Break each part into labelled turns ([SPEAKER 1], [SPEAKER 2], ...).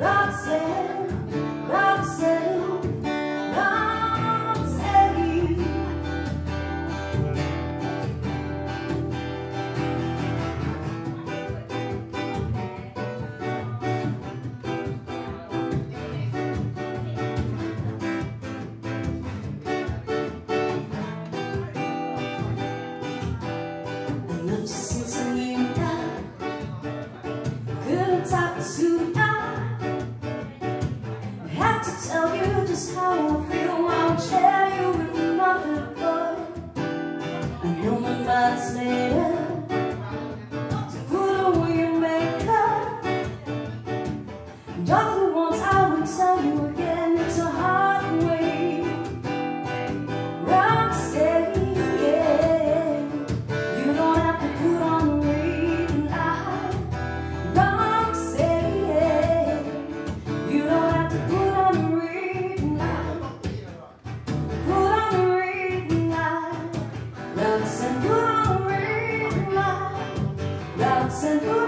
[SPEAKER 1] Roxanne. Darker once I would tell you again, it's a hard way. Rock. You don't have to put on the weight and I. You don't have to put on the weight and Put on the weight and I. Put on the weight and I. And put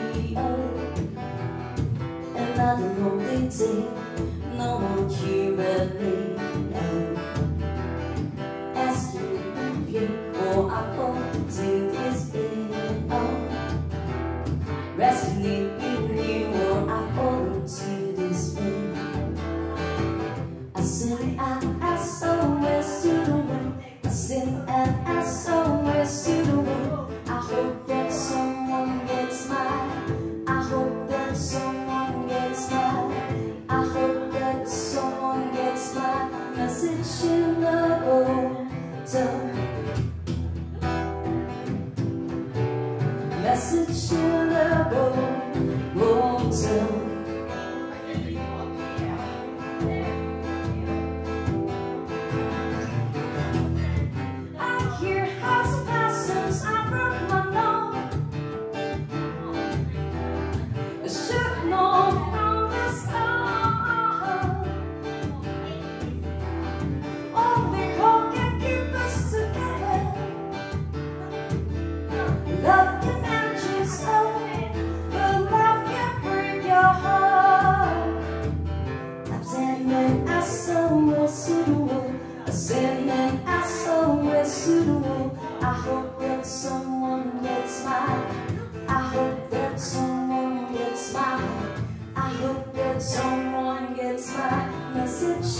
[SPEAKER 1] No one here message in the boat won't tell.